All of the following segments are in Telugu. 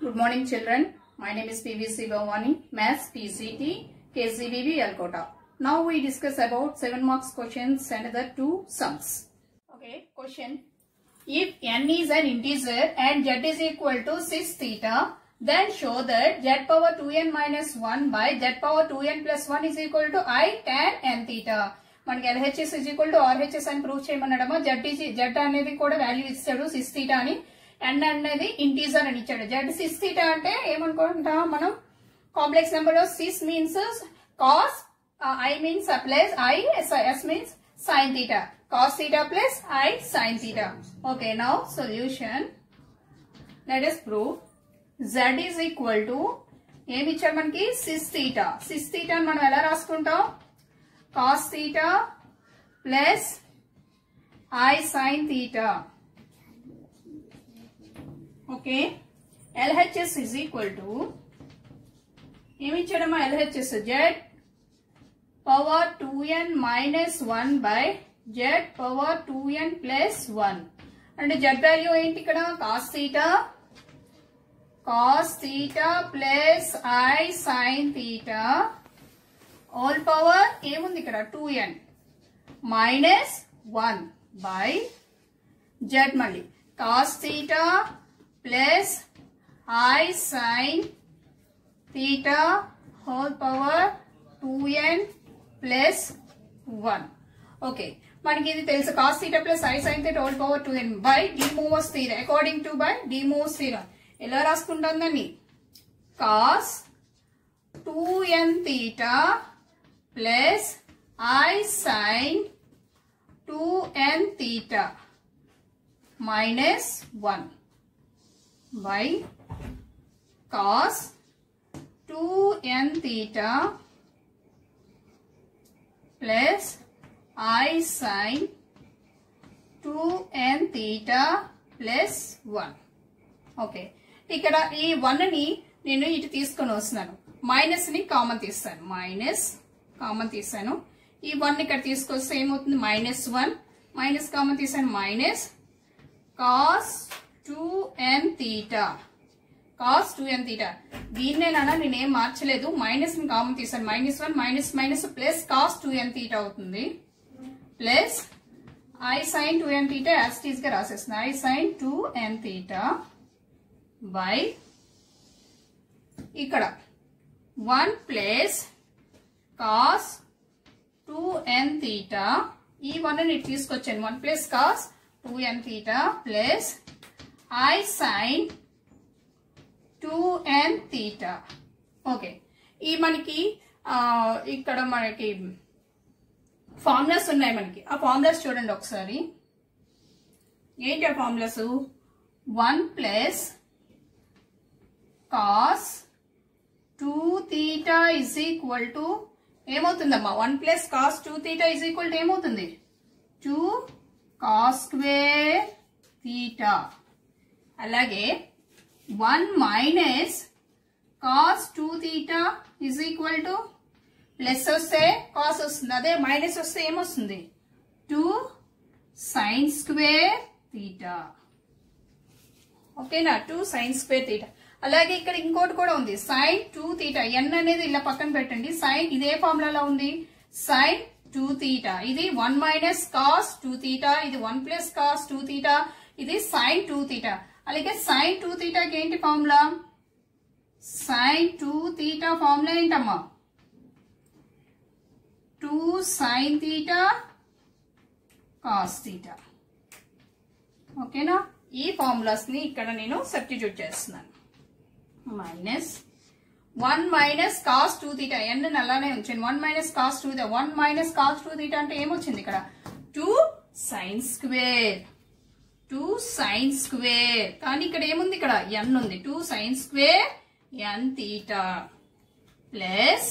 Good morning children. My name is PVC Bhavani, Maths PCT, KCBB Alcota. Now we discuss about 7 marks questions and the two sums. Okay, question. If n is an integer and z is equal to 6 theta, then show that z power 2n minus 1 by z power 2n plus 1 is equal to i tan n theta. మనకి LHS is equal to RHS అని ప్రూవ్ చేయమన్నాడమ్మా జడ్ జడ్ అనేది కూడా వాల్యూ ఇస్తాడు సిక్స్ థీటా అని అండ్ అనేది ఇంటీజర్ అని ఇచ్చాడు. జెడ్ సిస్ థీటా అంటే ఏమనుకుంటాం మనం? Complex number cis six means cos i means plus i s means sine theta cos theta plus i sine theta okay now solution let is prove Z is equal to ఏమి ఇచ్చాడు మనకి? సిస్ థీటా సిస్ థీటా మనం ఎలా రాసుకుంటాం? Cos theta plus i sine theta okay. LHS is equal to ఏమిచ్చాడమ్మా LHS? Z power two n minus one by Z power two n plus one అంటే జెడ్ వాల్యూ ఏంటి ఇక్కడ? Cos theta cos theta plus i sine theta all power ఏముంది ఇక్కడ? Two n minus one by Z మళ్ళీ. Cos theta plus i sine theta whole power two n plus one okay మనకి ఇది తెలుసు cos theta plus i sine theta whole power two n by De Moivre's theorem according to by De Moivre's theorem ఎలా రాసుకుంటాం దాన్ని? Cos two n theta plus i sine two n theta minus one by cos two n theta plus i sine two n theta plus one okay ఇక్కడ ఈ వన్ని నేను ఇటు తీసుకొని వస్తున్నాను. మైనస్ని కామన్ తీస్తాను. మైనస్ కామన్ తీసాను ఈ వన్ ఇక్కడ తీసుకొస్తే ఏమవుతుంది? మైనస్ వన్ మైనస్ కామన్ తీసాను minus cos two n theta. Cos two n theta. దీన్నేనన్నా నేనేం మార్చలేదు. మైనస్ని కామన్ తీసాను. Minus one minus minus plus cos two n theta అవుతుంది. Plus i sine two n theta యాస్టీస్గా రాసేస్తుంది. I sine two n theta by ఇక్కడ. One plus cos two n theta. ఈ వన్ నేను తీసుకొచ్చాను. One plus cos two n theta plus I sine two n okay ఈ మనకి ఇక్కడ మనకి ఫార్ములాస్ ఉన్నాయి మనకి. ఆ ఫార్ములాస్ చూడండి ఒకసారి. ఏంటి ఆ formulas one plus cos two theta is equal to ఏమవుతుందమ్మా? One plus cos two theta is equal to ఏమవుతుంది? టూ కాస్ స్క్వేర్ తీటా అలాగే one minus cos two theta is equal to plus వస్తే కాస్ వస్తుంది. అదే మైనస్ వస్తే ఏమొస్తుంది? Two sine square theta. ఓకేనా? Two sine square theta. అలాగే ఇక్కడ ఇంకోటి కూడా ఉంది. Sine two theta. ఎన్ అనేది ఇలా పక్కన పెట్టండి. సైన్ ఇదే ఫార్ములాలో ఉంది. Sine two theta. ఇది one minus cos two theta. ఇది one plus cos two theta. ఇది సైన్ టూ తీటా. అలాగే సైన్ టూ థీటాకి ఏంటి formula sine two theta formula ఏంటమ్మా? Two sine theta cos theta ఓకేనా ఈ ఫార్ములాస్ని ఇక్కడ నేను సబ్స్టిట్యూట్ చేస్తున్నాను. Minus one minus cos two theta n అలానే ఉంచండి. One minus cos two theta one minus cos two theta అంటే ఏమొచ్చింది ఇక్కడ? Two sine square two sine square కానీ ఇక్కడ ఏముంది ఇక్కడ? ఎన్ ఉంది. Two sine square n theta plus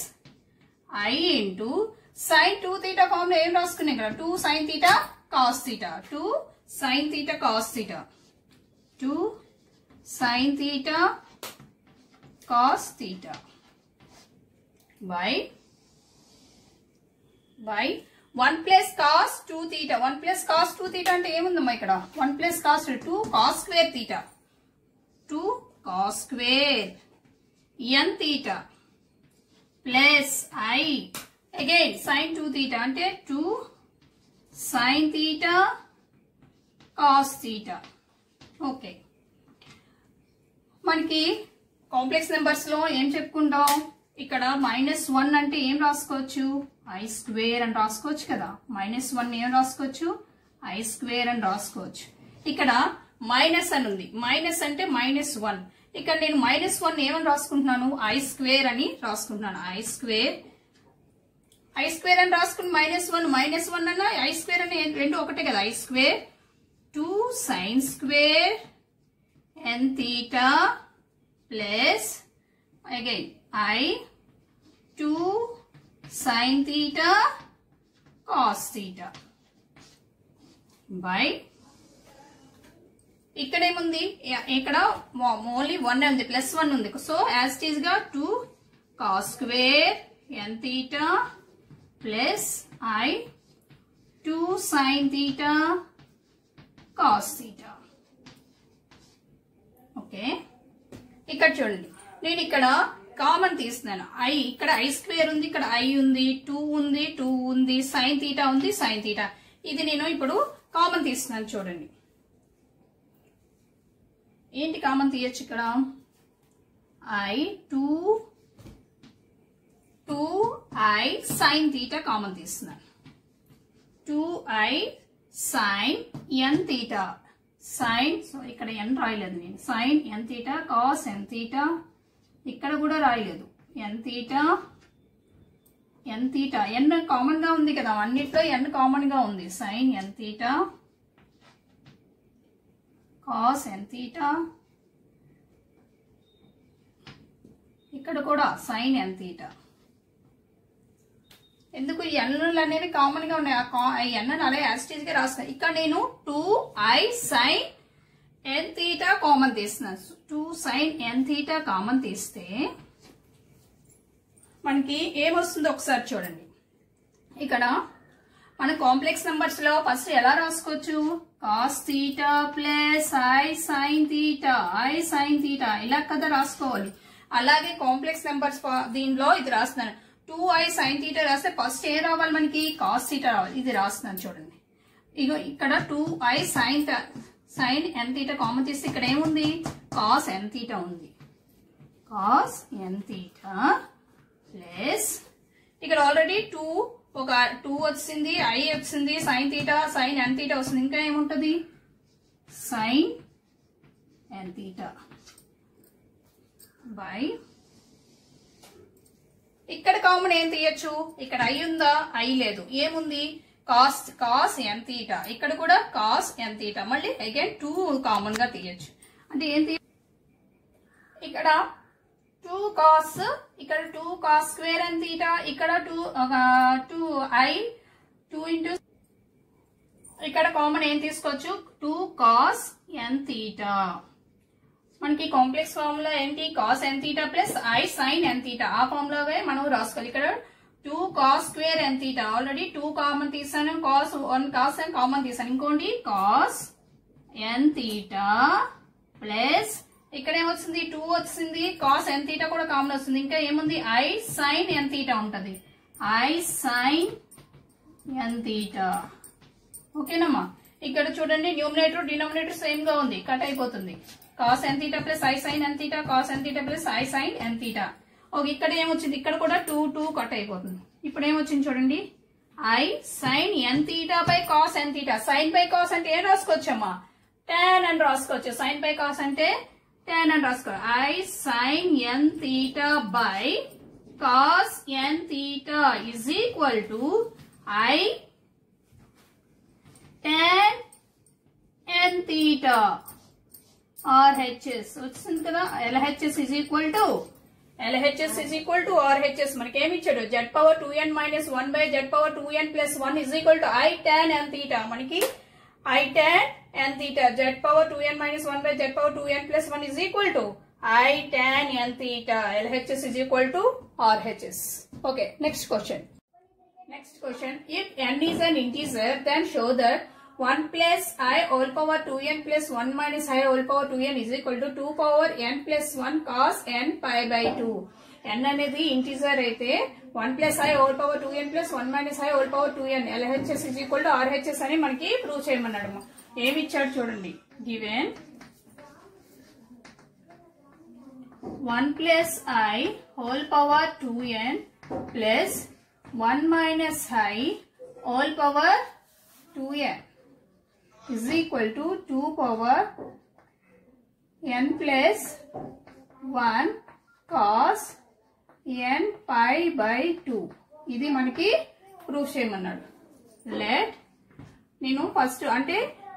i into sine two theta ఫామ్లో ఏం రాసుకున్నాం ఇక్కడ? Two sine theta cos theta two sine theta cos theta two sine theta cos theta by by one plus cos two theta. One plus cos two theta అంటే ఏముందమ్మా ఇక్కడ? One plus cos two cos square theta. Two cos square. N theta. Plus i. Again sine two theta అంటే two sine theta cos theta. Okay మనకి కాంప్లెక్స్ నెంబర్స్లో ఏం చెప్పుకుంటాం? ఇక్కడ మైనస్ వన్ అంటే ఏం రాసుకోవచ్చు? ఐ స్క్వేర్ అని రాసుకోవచ్చు కదా. మైనస్ వన్ ఏం రాసుకోవచ్చు? ఐ స్క్వేర్ అని రాసుకోవచ్చు. ఇక్కడ మైనస్ అని ఉంది. మైనస్ అంటే మైనస్ వన్ ఇక్కడ నేను మైనస్ వన్ ఏమని రాసుకుంటున్నాను? ఐ స్క్వేర్ అని రాసుకుంటున్నాను. ఐ స్క్వేర్ ఐ స్క్వేర్ అని రాసుకుని మైనస్ వన్ మైనస్ వన్ అన్న ఐ స్క్వేర్ అని రెండు ఒకటే కదా. I square two sine square n theta plus again i two sine theta cos theta. By ఇక్కడ ఏముంది ఇక్కడ ఓన్లీ వన్ ఉంది ప్లస్ వన్ ఉంది. సో యాజ్ ఇట్ ఈస్గా two cos square n theta plus i two sine theta cos theta okay ఇక్కడ చూడండి. నేను ఇక్కడ కామన్ తీస్తున్నాను. ఐ ఇక్కడ ఐ స్క్వేర్ ఉంది ఇక్కడ ఐ ఉంది టూ ఉంది టూ ఉంది సైన్ తీటా ఉంది సైన్ తీటా ఇది నేను ఇప్పుడు కామన్ తీస్తున్నాను చూడండి. ఏంటి కామన్ తీయచ్చు ఇక్కడ? I two two i sine theta common తీస్తున్నాను. Two i sine n theta sine so ఇక్కడ ఎన్ రాయలేదు నేను. Sine n theta cos n theta ఇక్కడ కూడా రాయలేదు. ఎన్ తీటా ఎన్ తీటా ఎన్ కామన్గా ఉంది కదా అన్నిట్లో ఎన్ కామన్గా ఉంది. Sine n theta cos n theta ఇక్కడ కూడా సైన్ ఎన్ తీటా ఎందుకు ఈ ఎన్నులు అనేవి కామన్గా ఉన్నాయి? ఆ కా- ఎన్నను అలా యాస్టేజ్గా రాస్తాను ఇక్కడ నేను two i sine n theta common తీస్తున్నాను. Two sine n theta common తీస్తే మనకి ఏమొస్తుందో ఒకసారి చూడండి. ఇక్కడ మన కాంప్లెక్స్ నెంబర్స్లో ఫస్ట్ ఎలా రాసుకోవచ్చు? Cos theta plus i sine theta i sine theta ఇలా కదా రాసుకోవాలి. అలాగే కాంప్లెక్స్ నెంబర్స్ దీనిలో ఇది రాస్తున్నాను. టూ ఐ సైన్ తీటా రాస్తే ఫస్ట్ ఏ రావాలి మనకి? కాస్ తీటా రావాలి. ఇది రాస్తున్నాను చూడండి. ఇగో ఇక్కడ two i sine sine n theta common తీస్తే ఇక్కడ ఏముంది? కాస్ ఎన్ తీట ఉంది. కాస్ ఎన్ తీట ప్లస్ ఇక్కడ ఆల్రెడీ టూ ఒక టూ వచ్చింది ఐ వచ్చింది sine theta sine n theta వస్తుంది. ఇంకా ఏముంటుంది? సైన్ ఎన్ తీట బై ఇక్కడ కామన్ ఏం తీయచ్చు? ఇక్కడ ఐ ఉందా? ఐ లేదు. ఏముంది? కాస్ కాస్ ఎన్ ఇక్కడ కూడా కాస్ ఎన్ మళ్ళీ అగైన్ టూ కామన్గా తీయచ్చు. అంటే ఏం ఇక్కడ టూ కాస్ ఇక్కడ టూ కాస్ స్క్వేర్ ఎన్ ఇక్కడ two two i two into ఇక్కడ కామన్ ఏం తీసుకోవచ్చు? టూ కాస్ ఎన్ తీటా మనకి కాంప్లెక్స్ ఫార్ములా ఏంటి? Cos n theta plus i sine n theta ఆ ఫార్ములాగా మనం రాసుకోవాలి. ఇక్కడ టూ కాస్ స్క్వేర్ ఎంత తీటా ఆల్రెడీ టూ కామన్ తీసాను కాస్ వన్ కాస్ అని కామన్ తీసాను. ఇంకోటి కాస్ ఎన్ తీటా ప్లస్ ఇక్కడ ఏమొచ్చింది? టూ వచ్చింది కాస్ ఎన్ తీటా కూడా కామన్ వస్తుంది. ఇంకా ఏముంది? ఐ సైన్ ఎన్ తీటా ఉంటది? ఐ సైన్ ఎన్ తీటా ఓకేనమ్మా. ఇక్కడ చూడండి న్యూమినేటర్ డినామినేటర్ సేమ్గా ఉంది. కట్ అయిపోతుంది. Cos n theta plus i sine n theta cos n theta plus i sine n theta okay ఇక్కడ ఏమొచ్చింది? ఇక్కడ కూడా టూ టూ కట్ అయిపోతుంది. ఇప్పుడు ఏమొచ్చింది చూడండి? I sine n theta by cos n theta sine by cos అంటే ఏం రాసుకోవచ్చమ్మా? టెన్ అని రాసుకోవచ్చు. సైన్ బై కాస్ అంటే టెన్ అని రాసుకో. I sine n theta by cos n theta is equal to i tan n theta RHS వచ్చింది కదా? LHS is equal LHS is equal to RHS మనకి ఏమి ఇచ్చాడు? Z power two n minus one by Z power two n plus one is equal to i tan n theta మనకి i tan n theta Z power two n minus one by Z power two n plus one is equal to i tan n theta LHS is equal to RHS okay next question. Next question. If n is an integer, then show that 1 plus i whole power 2n plus 1 minus i whole power 2n is equal to 2 power n plus 1 cos n pi by 2. n అనేది ఇంటీజర్ అయితే 1 plus i whole power 2n plus 1 minus i whole power 2n LHS is equal to RHS అని మనకి ప్రూవ్ చేయమన్నాడు ఏమి ఇచ్చాడు చూడండి given 1 plus i whole power 2n plus 1 minus i whole power 2n is equal to 2 power n plus 1 cos n pi by 2 ఇది మనకి ప్రూఫ్ చేయమన్నాడు. లెట్ నేను ఫస్ట్ అంటే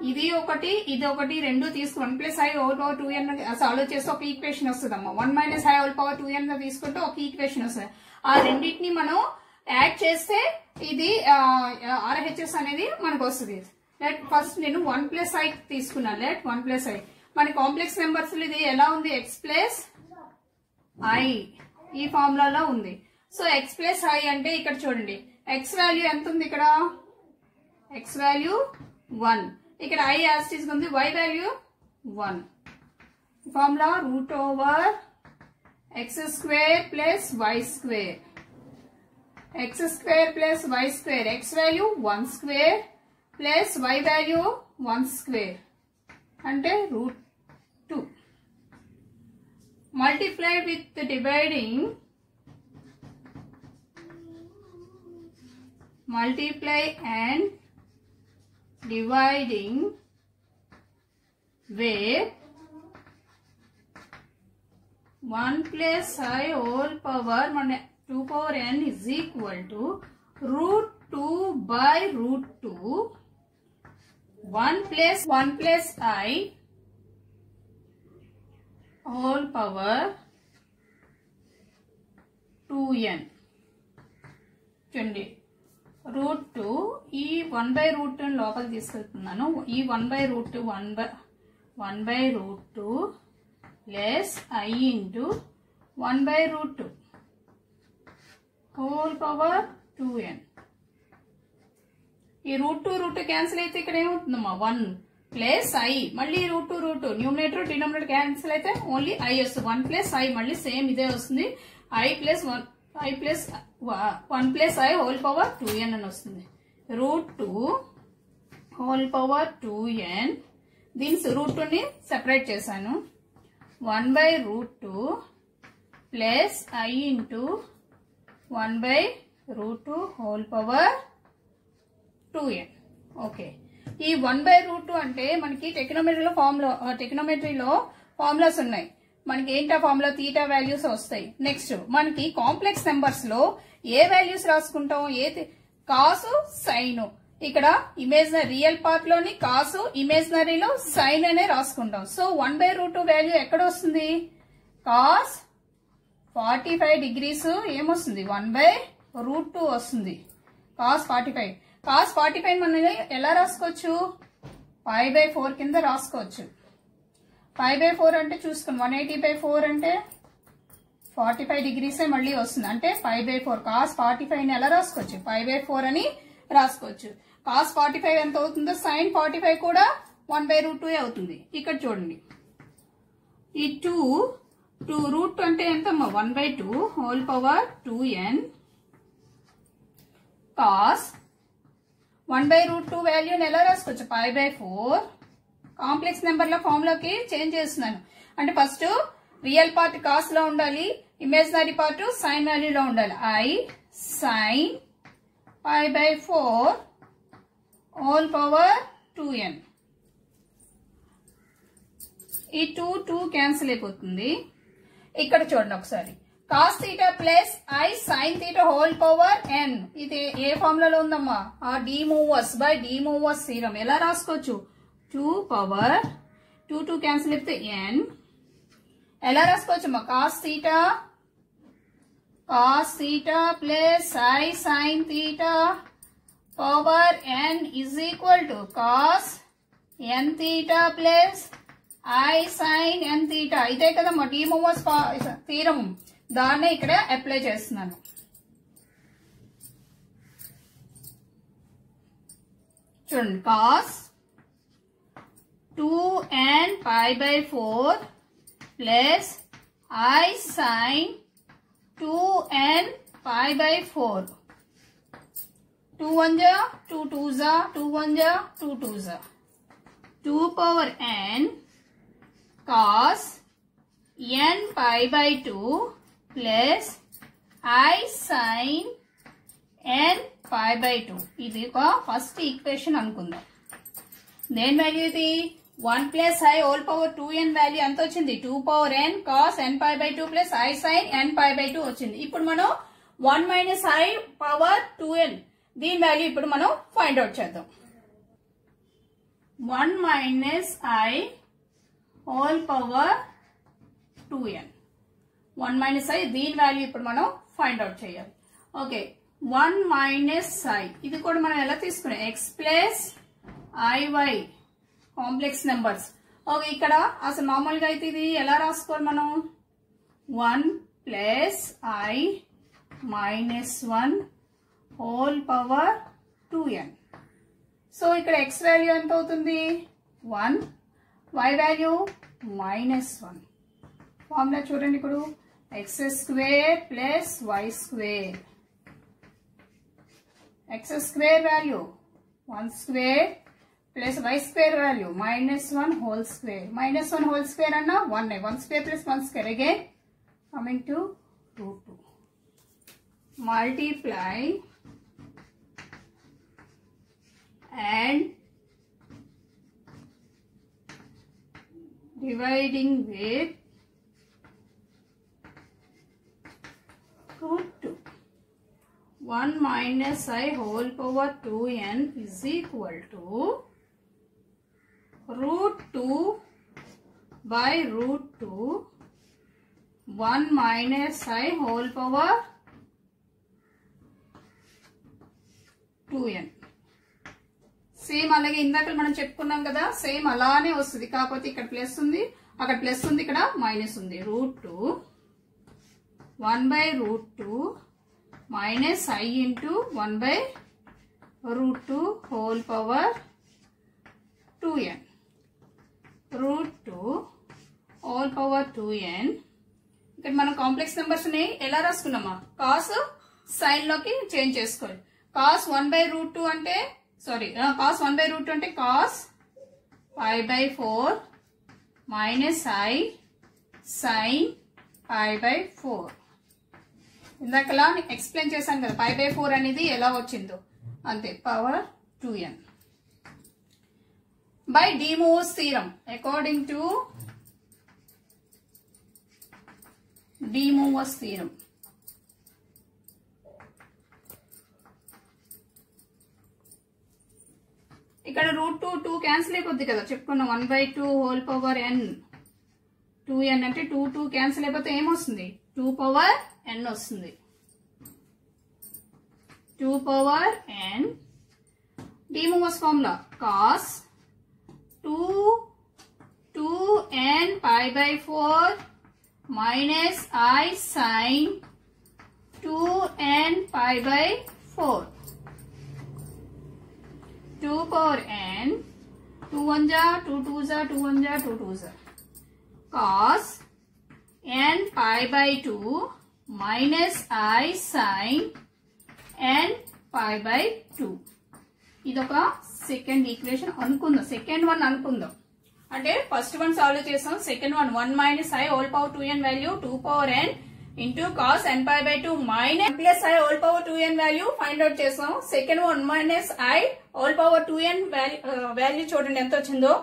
ఇది ఒకటి ఇది ఒకటి రెండు తీసుకు one plus i whole power two n solve చేస్తే ఒక ఈక్వేషన్ వస్తుంది అమ్మ one minus i whole power two n తీసుకుంటే ఒక ఈక్వేషన్ వస్తుంది. ఆ రెండింటిని మనం యాడ్ చేస్తే ఇది ఆర్హెచ్ఎస్ అనేది మనకు వస్తుంది. లెట్ ఫస్ట్ నేను వన్ ప్లస్ ఐ తీసుకున్నాను లెట్ వన్ ప్లస్ ఐ మన కాంప్లెక్స్ నెంబర్స్ ఇది ఎలా ఉంది? ఎక్స్ ప్లస్ ఐ ఈ ఫార్ములాలో ఉంది. సో ఎక్స్ ప్లస్ ఐ అంటే ఇక్కడ చూడండి. ఎక్స్ వాల్యూ ఎంత ఉంది ఇక్కడ? ఎక్స్ వాల్యూ వన్ ఇక్కడ ఐ యాస్టీస్ ఉంది. Y value one formula root over x square plus y square x square plus y square x value one square plus Y value one square అంటే root two multiplied with the dividing multiply and dividing with 1 plus i whole power మన 2 power n is equal to root 2 by root 2 1 plus 1 plus i whole power 2n చూడండి. రూట్ టూ ఈ వన్ బై రూట్ లోపల తీసుకెళ్తున్నాను. ఈ one by root one by one by root two plus i into one by root two whole power two n. ఈ రూట్ టూ రూట్ క్యాన్సిల్ అయితే ఇక్కడ ఏమవుతుందమ్మా? One plus i. మళ్ళీ root two root numerator denominator cancel అయితే ఓన్లీ ఐ వస్తుంది. వన్ ప్లస్ ఐ మళ్ళీ సేమ్ ఇదే వస్తుంది. I plus one i plus one plus i whole power two n అని వస్తుంది. Root two whole power two n. దీని రూట్ టూని సెపరేట్ చేశాను. One by root two plus i into one by root two whole power two n okay. ఈ వన్ బై రూట్ టూ అంటే మనకి టెక్నోమెట్రీలో ఫార్ములా టెక్నోమెట్రీలో ఫార్ములాస్ ఉన్నాయి. మనకి ఏంటా ఫార్ములా తీటా వాల్యూస్ వస్తాయి. నెక్స్ట్ మనకి కాంప్లెక్స్ నెంబర్స్లో ఏ వాల్యూస్ రాసుకుంటాం? ఏ కాసు సైన్ ఇక్కడ ఇమేజినరీ రియల్ పార్ట్లోని కాసు ఇమేజినరీలో సైన్ అనే రాసుకుంటాం. So one by root two value ఎక్కడ వస్తుంది? కాస్ ఫార్టీ ఫైవ్ డిగ్రీస్ ఏమొస్తుంది? వన్ బై రూట్ టూ వస్తుంది. Cos forty five cos forty five మనం ఎలా రాసుకోవచ్చు? ఫైవ్ బై ఫోర్ కింద రాసుకోవచ్చు. ఫైవ్ బై ఫోర్ అంటే చూసుకుని వన్ ఎయిటీ బై ఫోర్ అంటే ఫార్టీ ఫైవ్ డిగ్రీసే మళ్ళీ వస్తుంది. అంటే five by four cos forty five ఎలా రాసుకోవచ్చు? ఫైవ్ బై ఫోర్ అని రాసుకోవచ్చు. కాస్ ఫార్టీ ఫైవ్ ఎంత అవుతుందో? సైన్ ఫార్టీ ఫైవ్ కూడా వన్ బై రూట్ టూ అవుతుంది. ఇక్కడ చూడండి. ఈ టూ టూ రూట్ అంటే ఎంత? One by two whole power two n cos one by root two వాల్యూని ఎలా రాసుకోవచ్చు? ఫైవ్ బై ఫోర్ కాంప్లెక్స్ నెంబర్లో ఫామ్లోకి చేంజ్ చేస్తున్నాను. అంటే ఫస్ట్ రియల్ పార్ట్ కాస్లో ఉండాలి ఇమేజినరీ పార్ట్ సైన్ వాల్యూలో ఉండాలి. I sine five by four whole power two n ఈ టూ టూ క్యాన్సిల్ అయిపోతుంది. ఇక్కడ చూడండి ఒకసారి. Cos theta plus i sine theta whole power n ఇది ఏ ఫార్ములాలో ఉందమ్మా? ఆ De Moivre's by De Moivre's theorem ఎలా రాసుకోవచ్చు? Two power two two cancel అయితే ఎన్ ఎలా రాసుకోవచ్చు అమ్మా cos theta cos theta plus i sine theta power n is equal to cos n theta plus i sine n theta ఇదే కదమ్మా డి మూవర్స్ తీరం దాన్నే ఇక్కడ అప్లై చేస్తున్నాను చూడండి cos 2n pi by 4 plus i sin 2n pi by 4. 2 1 ja, 2 2 ja, 2 1 ja, 2 2 ja. 2 power n cos n pi by 2 plus i sine n five by two ఇది ఒక ఫస్ట్ ఈక్వేషన్ అనుకుందాం. దేని వాల్యూ ఇది? One plus i whole power two n value ఎంత వచ్చింది? Two power n cos n five by two plus i sine n five by two వచ్చింది. ఇప్పుడు మనం one minus i power two n దీని వాల్యూ ఇప్పుడు మనం ఫైండ్ అవుట్ చేద్దాం. One minus i whole power two n one minus i దీని వాల్యూ ఇప్పుడు మనం ఫైండ్ అవుట్ చేయాలి. ఓకే వన్ మైనస్ ఐ ఇది కూడా మనం ఎలా తీసుకున్నాం? X plus i y complex numbers okay ఇక్కడ అసలు మామూలుగా అయితే ఇది ఎలా రాసుకోవాలి మనం? One plus i minus one whole power two n so ఇక్కడ ఎక్స్ వాల్యూ ఎంత అవుతుంది? One y value minus one formula చూడండి ఇప్పుడు. X square plus y square x square value one square plus y square value minus one whole square minus one whole square అన్న one one square plus one square again coming to root two multiply and dividing with root 2. 1 minus i whole power 2n is equal to root 2 by root 2 1 minus i whole power 2n same అలాగే ఇందాక మనం చెప్పుకున్నాం కదా సేమ్ అలానే వస్తుంది కాకపోతే ఇక్కడ ప్లస్ ఉంది అక్కడ ప్లస్ ఉంది ఇక్కడ మైనస్ ఉంది root two one by root two minus i into one by root two whole power two n. Root two whole power two n. ఇక్కడ మనం కాంప్లెక్స్ నెంబర్స్ ఉన్నాయి ఎలా రాసుకున్నామా? కాస్ సైన్లోకి చేంజ్ చేసుకోవాలి. Cos one by root two అంటే sorry cos one by root అంటే cos five by four minus i sine five by four. ఇందాకలా explain చేశాను కదా ఫైవ్ బై ఫోర్ అనేది ఎలా వచ్చిందో. అంతే power two n by De Moivre's theorem according to De Moivre's theorem ఇక్కడ రూట్ టూ టూ క్యాన్సిల్ అయిపోద్ది కదా చెప్పుకున్నాం one by two whole power n two n అంటే టూ టూ క్యాన్సిల్ అయిపోతే ఏమొస్తుంది? టూ పవర్ ఎన్ వస్తుంది. Two power n De Moivre's formula cos two two n pi by four minus i sine two n pi by four 2 power n 2 1 ja 2 2 ja 2 1 ja 2 2 ja. Cos n pi by 2 minus i sin n pi by 2 ఇదొక సెకండ్ ఈక్వేషన్ అనుకుందాం. సెకండ్ వన్ అనుకుందాం. అంటే ఫస్ట్ వన్ సాల్వ్ చేసాం. Second one one minus i whole power two n value two power n into cos n pi by two minus plus i whole power two n value find out చేసాం. Second one minus i whole power two n value చూడండి ఎంత వచ్చిందో.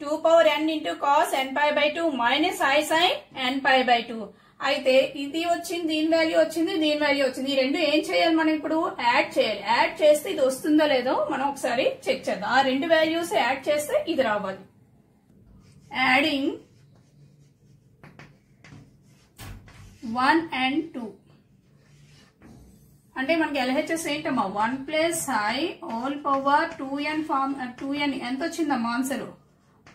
Two power n into cos n pi by two minus i sine n pi by two అయితే ఇది వచ్చింది దీని వాల్యూ వచ్చింది దీని వాల్యూ వచ్చింది. ఈ రెండు ఏం చేయాలి మనం ఇప్పుడు? యాడ్ చేయాలి. యాడ్ చేస్తే ఇది వస్తుందో లేదో మనం ఒకసారి చెక్ చేద్దాం. ఆ రెండు వాల్యూస్ యాడ్ చేస్తే ఇది రావాలి. యాడింగ్ వన్ అండ్ టూ అంటే మనకి ఎల్హెచ్ఎస్ ఏంటమ్మా? One plus i whole power two n form two n ఎంత వచ్చిందమ్మా? Answer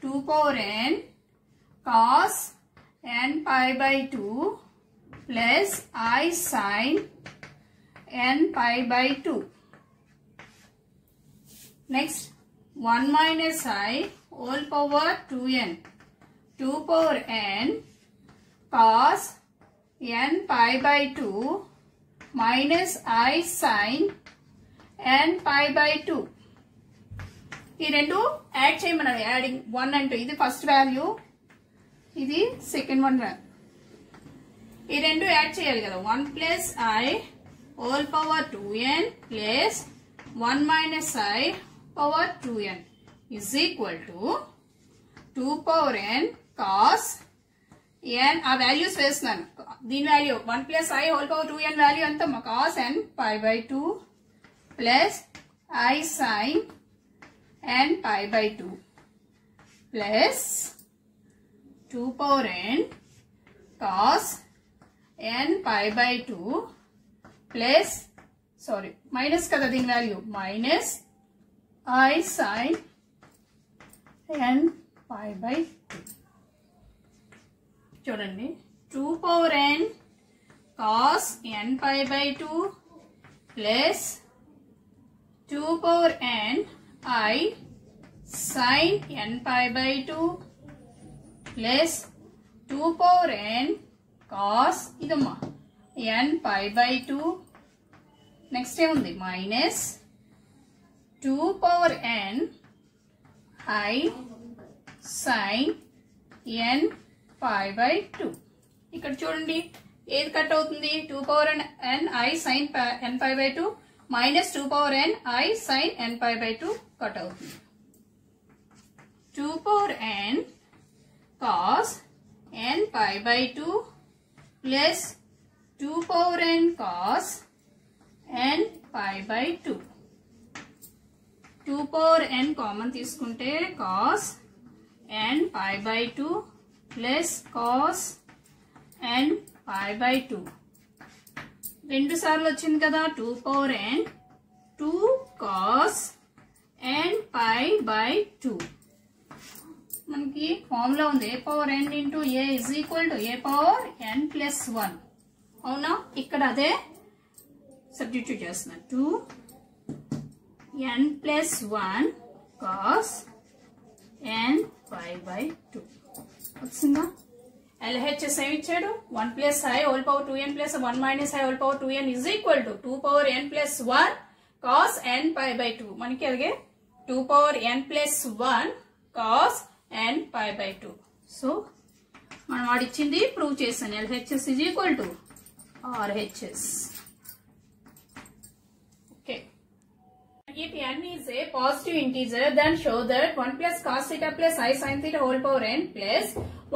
two power n cos N pi by two plus I sine N pi by two next one minus I whole power 2n 2 power n cos n pi by 2 minus i sin n pi by 2 ఈ రెండు యాడ్ చేయమన్నాడు యాడింగ్ వన్ అండ్ టూ ఇది ఫస్ట్ వాల్యూ ఇది సెకండ్ వన్ ఈ రెండు యాడ్ చేయాలి కదా. One plus i whole power two n plus one minus i power two n is equal to two power n cos n ఆ వాల్యూస్ వేస్తున్నాను. దీని value one plus i whole power two n value ఎంత? Cos n pi by two plus i sine n pi by two plus 2 power n cos n pi by 2 plus sorry minus का दीन value minus i sin n pi by 2 చూడండి 2 power n cos n pi by 2 plus 2 power n i sin n pi by 2 plus two power n cos ఇదమ్మా n pi by two next ఏముంది minus two power n i sine n pi by two ఇక్కడ చూడండి ఏది కట్ అవుతుంది two power n n i sine n pi by two minus two power n i sine n pi by two cut అవుతుంది two power n cos n pi by 2 plus 2 power n cos n pi by 2. 2 power n common తీసుకుంటే cos n pi by 2 plus cos n pi by 2. రెండు సార్లు వచ్చింది కదా 2 power n 2 cos n pi by 2. మనకి ఫార్ములా ఉంది. A power n into a is equal to a power n plus one అవునా? ఇక్కడ అదే సబ్స్టిట్యూట్ చేస్తున్నా. Two n plus one cos n five by two వచ్చిందా? ఎల్హెచ్ఎస్ ఏమి ఇచ్చాడు? One plus i whole power two n plus one minus i whole power two n is equal to two power n plus one cos n five by two మనకి అలాగే two power n plus one cos N pi by two so మనం వాడిచ్చింది ప్రూవ్ చేశాను LHS is equal to RHS okay If n is a positive integer, then show that 1 plus cos theta plus i sin theta whole power n plus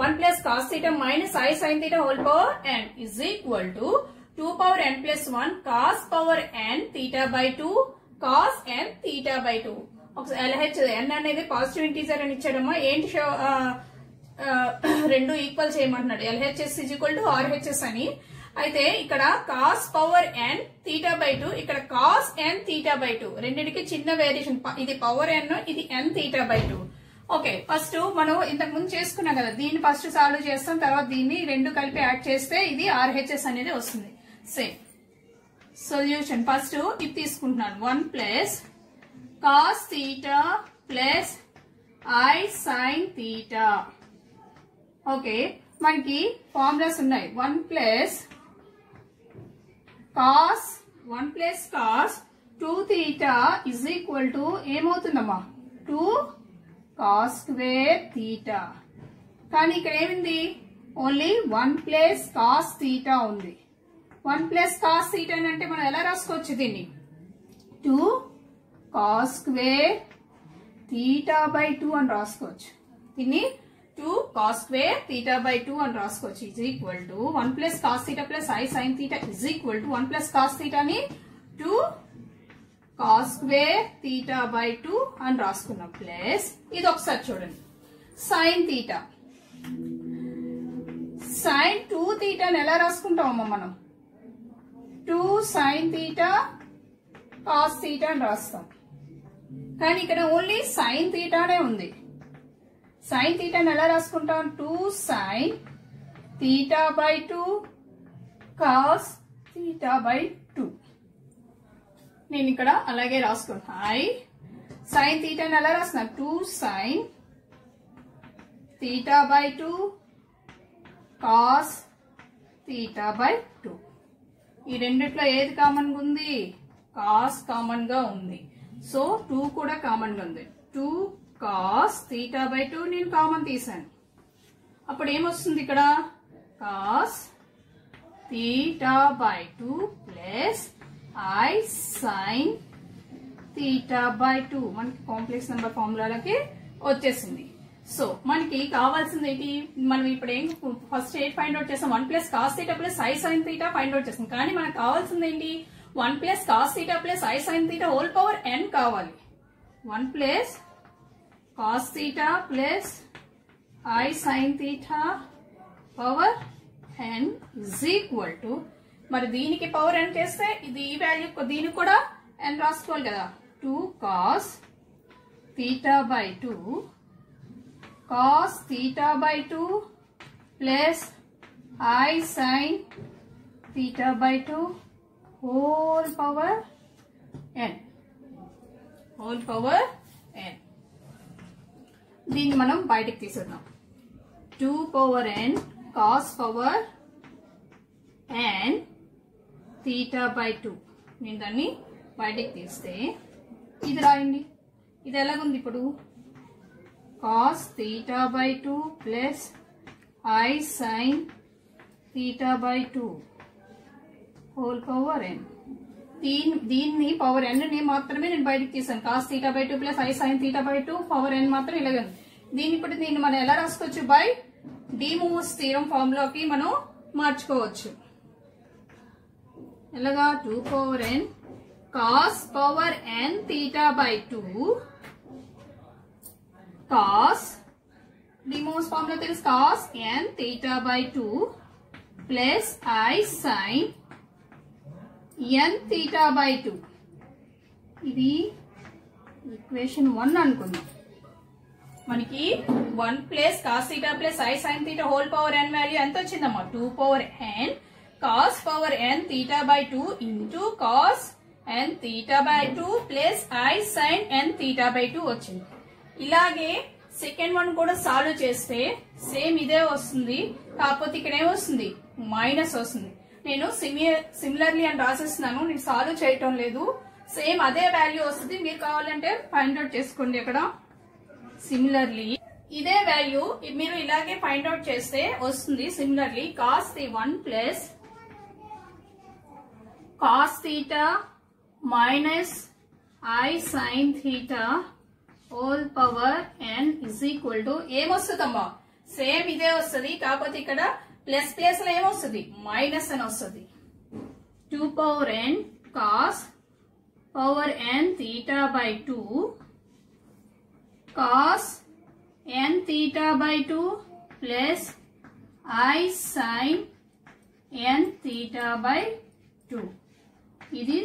1 plus cos theta minus i sin theta whole power n is equal to 2 power n plus 1 cos power n theta by 2 cos n theta by 2. ఒకసారి ఎల్హెచ్ ఎన్ అనేది పాజిటివ్ ఇంటీజర్ అని ఇచ్చాడమ్మా. ఏంటి షో రెండు ఈక్వల్ చేయమంటున్నాడు. LHS is equal to RHS అని. అయితే ఇక్కడ cos power n theta by two ఇక్కడ cos n theta by two రెండింటికి చిన్న వేరియేషన్ ఇది పవర్ ఎన్ ఇది n theta by two okay first మనం ఇంతకు ముందు చేసుకున్నాం కదా. దీన్ని ఫస్ట్ సాల్వ్ చేస్తాం. తర్వాత దీన్ని రెండు కలిపి యాడ్ చేస్తే ఇది ఆర్హెచ్ఎస్ అనేది వస్తుంది. సేమ్ సొల్యూషన్ ఫస్ట్ ఇది తీసుకుంటున్నాను. One plus cos theta plus i sine theta okay మనకి ఫార్ములాస్ ఉన్నాయి. One plus cos one plus cos two theta is equal to ఏమవుతుందమ్మా? Two cos square theta కానీ ఇక్కడ ఏమింది? Only one plus cos theta ఉంది. వన్ ప్లస్ కాస్ థీటా అంటే మనం ఎలా రాసుకోవచ్చు దీన్ని? Two cos square theta by two అని రాసుకోవచ్చు. దీన్ని two cos square theta by two అని రాసుకోవచ్చు. Is equal to one plus cos theta plus i sine theta is equal to one plus cos థీటాని two cos square theta by two అని రాసుకున్నాం. ప్లస్ ఇది ఒకసారి చూడండి. సైన్ థీటా సైన్ టూ థీటాని ఎలా రాసుకుంటామమ్మా మనం? Two sine theta cos theta అని రాస్తాం. కానీ ఇక్కడ ఓన్లీ సైన్ తీటానే ఉంది. సైన్ తీటాని ఎలా రాసుకుంటాం? Two sine theta by two cos theta by two నేను ఇక్కడ అలాగే రాసుకుంటున్నా ఐ సైన్ తీటాని ఎలా రాస్తున్నా two sine theta by two cos theta by two ఈ రెండిట్లో ఏది కామన్గా ఉంది? కాస్ కామన్గా ఉంది. సో టూ కూడా కామన్గా ఉంది. Two cos theta by two నేను కామన్ తీసాను అప్పుడు ఏమొస్తుంది ఇక్కడ? Cos theta by two plus i sine theta by two మనకి కాంప్లెక్స్ నెంబర్ ఫార్ములాలకి వచ్చేసింది. సో మనకి కావాల్సింది ఏంటి? మనం ఇప్పుడు ఏం ఫస్ట్ ఏ ఫైండ్ అవుట్ చేస్తాం? One plus cos theta plus i sine theta find out చేస్తాం. కానీ మనకు కావాల్సింది ఏంటి? One plus cos theta plus i sine theta whole power n కావాలి one plus cos theta plus i sine theta power n is equal to మరి దీనికి పవర్ ఎన్ చేస్తే ఇది ఈ వాల్యూ దీనికి కూడా ఎన్ రాసుకోవాలి కదా two cos theta by two cos theta by two plus i sine theta by two whole power n whole power n దీన్ని మనం బయటకు తీసుకుందాం. Two power n cos power n theta by two నేను దాన్ని బయటకు తీస్తే ఇది రాయండి. ఇది ఎలాగుంది ఇప్పుడు? Cos theta by two plus i sine theta by two whole power n దీని దీన్ని పవర్ ఎన్ని మాత్రమే నేను బయటకు తీసాను. Cos theta by two plus i sine theta by two power n మాత్రం ఇలాగే దీన్ని ఇప్పుడు దీన్ని మనం ఎలా రాసుకోవచ్చు? బై డిమూవ్స్ తీరం ఫార్మ్లోకి మనం మార్చుకోవచ్చు. ఎలాగా? Two power n cos power n theta by two cos డిమోస్ ఫార్మ్లో తెలుసు? Cos n theta by two plus i sine n theta by two ఇది ఈక్వేషన్ వన్ అనుకుందాం. మనకి one plus cos theta plus i sine theta whole power n value ఎంత వచ్చిందమ్మా? Two power n cos power n theta by two into cos n theta by two plus i sine n theta by two వచ్చింది. ఇలాగే సెకండ్ వన్ కూడా సాల్వ్ చేస్తే సేమ్ ఇదే వస్తుంది. కాకపోతే ఇక్కడ ఏమొస్తుంది మైనస్ వస్తుంది. నేను సిమిలర్లీ అని రాసేస్తున్నాను నేను సాల్వ్ చేయటం లేదు. సేమ్ అదే వాల్యూ వస్తుంది. మీరు కావాలంటే ఫైండ్ అవుట్ చేసుకోండి ఇక్కడ సిమిలర్లీ ఇదే వాల్యూ మీరు ఇలాగే ఫైండ్ అవుట్ చేస్తే వస్తుంది similarly cos the one plus cos theta minus i sine theta whole power n is equal to ఏమొస్తుందమ్మా same ఇదే వస్తుంది. కాకపోతే ఇక్కడ ప్లస్ ప్లస్లో ఏమొస్తుంది? మైనస్ అని వస్తుంది. Two power n cos power n theta by two cos n theta by two plus i sine n theta by two. ఇది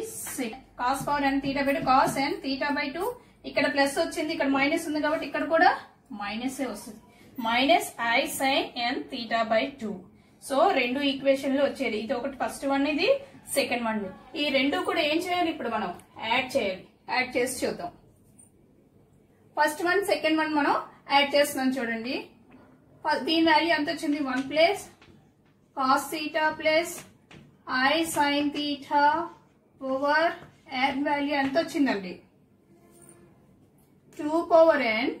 cos power n theta by two cos n theta by two. ఇక్కడ ప్లస్ వచ్చింది ఇక్కడ మైనస్ ఉంది కాబట్టి ఇక్కడ కూడా మైనస్ వస్తుంది. Minus i sine n theta by two so రెండు ఈక్వేషన్లు వచ్చేది. ఇది ఒకటి ఫస్ట్ వన్ ఇది సెకండ్ వన్ ఈ రెండు కూడా ఏం చేయాలి ఇప్పుడు మనం? యాడ్ చేయాలి. యాడ్ చేసి చూద్దాం. ఫస్ట్ వన్ సెకండ్ వన్ మనం యాడ్ చేస్తున్నాం చూడండి. దీని వాల్యూ ఎంత వచ్చింది? One plus cos theta plus i sine theta over n value ఎంత వచ్చిందండి? Two power n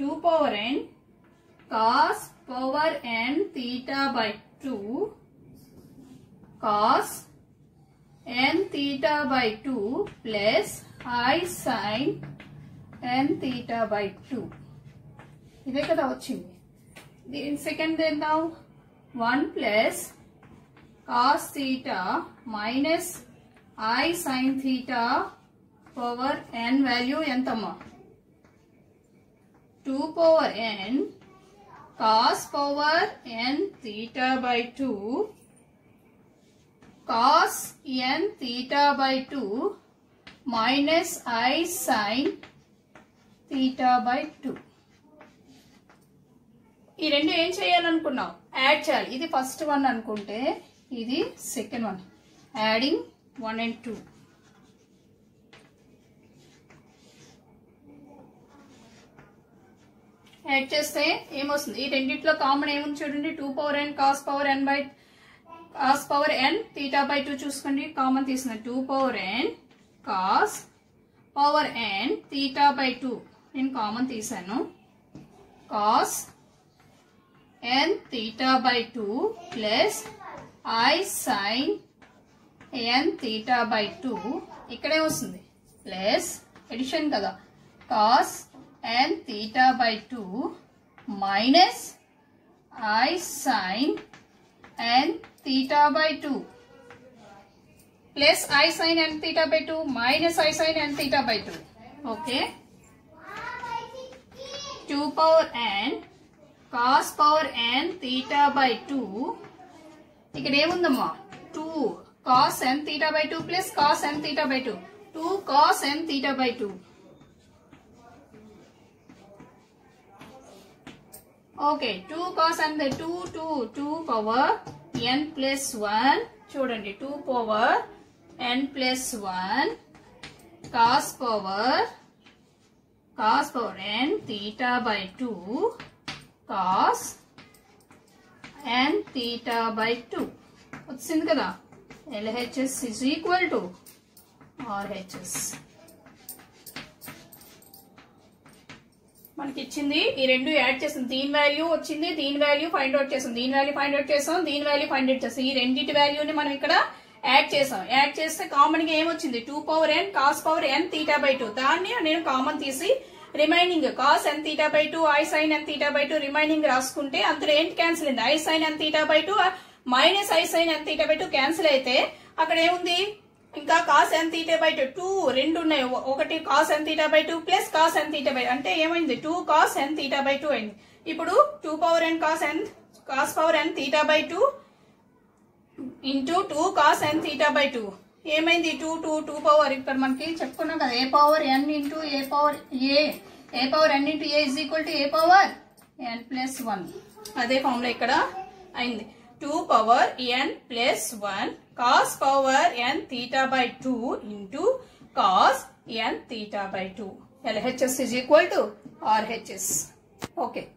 two power n cos power n theta by two cos n theta by 2 plus i sin n theta by 2 ఇదే కదా వచ్చింది దీని second ఏందాం one plus cos theta minus i sine theta power n value ఎంతమ్మా two power n cos power n theta by two cos n theta by 2 minus i sin theta by 2 ఈ రెండు ఏం చేయాలనుకున్నాం యాడ్ చేయాలి. ఇది ఫస్ట్ వన్ అనుకుంటే ఇది second one adding one and two add చేస్తే ఏమొస్తుంది? ఈ రెండిట్లో కామన్ ఏముంది చూడండి? Two power n cos power n by cos power n theta by two చూసుకోండి. కామన్ తీసిన two power n cos power n theta by two నేను కామన్ తీసాను. Cos n theta by two plus i sine n theta by two ఇక్కడే వస్తుంది ప్లస్ ఎడిషన్ కదా. Cos n theta by two minus i sine n theta by two plus i sine n theta by two minus i sine n theta by two okay two power n cos power n theta by two ఇక్కడ ఏముందమ్మా two cos n theta by two plus cos n theta by two two cos n theta by two okay two cos n by two two two power n plus one చూడండి two power n plus one cos power cos power n theta by two cos n theta by two వచ్చింది కదా? LHS is equal to RHS మనకి ఇచ్చింది ఈ రెండు యాడ్ చేసింది దీని వాల్యూ వచ్చింది దీని వాల్యూ ఫైండ్ అవుట్ చేసాం. దీని వాల్యూ ఫైండ్ అవుట్ చేసాం దీని వాల్యూ ఫైండ్ అవుట్ చేసాం. ఈ రెండింటి వాల్యూని మనం ఇక్కడ యాడ్ చేసాం. యాడ్ చేస్తే కామన్గా ఏమొచ్చింది? Two power n cos power n theta by two దాన్ని నేను కామన్ తీసి remaining cos n theta by two i sine n theta by two remaining రాసుకుంటే అందులో ఏంటి క్యాన్సిల్ అయింది? I sine n theta by two minus i sine n theta by two cancel అయితే అక్కడ ఏముంది? ఇంకా cos n theta by two two రెండు ఉన్నాయి. ఒకటి cos n theta by two plus cos n theta by అంటే ఏమైంది? Two cos n theta by two అయింది. ఇప్పుడు two power n cos n cos power n theta by two into two cos n theta by two ఏమైంది? టూ టూ టూ పవర్ ఇక్కడ మనకి చెప్పుకున్నాం కదా. A power n into a power a a power n into a is equal to a power n plus one అదే ఫామ్లో ఇక్కడ అయింది. Two power n plus one cos power n theta by 2 into cos n theta by 2. LHS is equal to RHS. Okay.